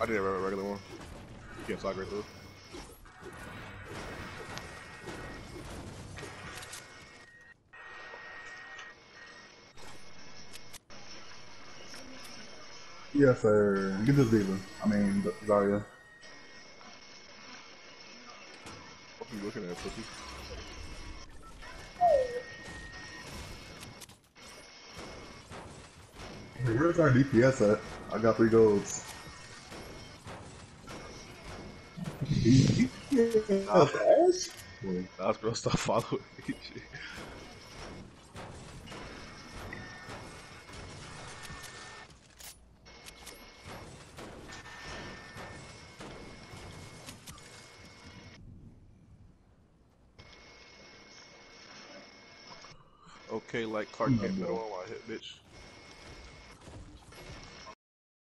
I did a regular one. You can't slide right through. Yes, sir. Get this diva. I mean, Zarya. What are you looking at, pussy? Where's our DPS at? I got three golds. Was gonna stop following me. Okay, like Clark No, Kent bro. middle my hit, bitch.